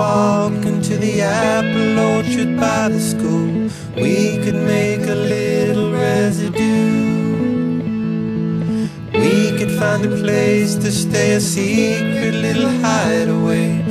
walk into the apple orchard by the school. We could make a little residue. We could find a place to stay, a secret little hideaway.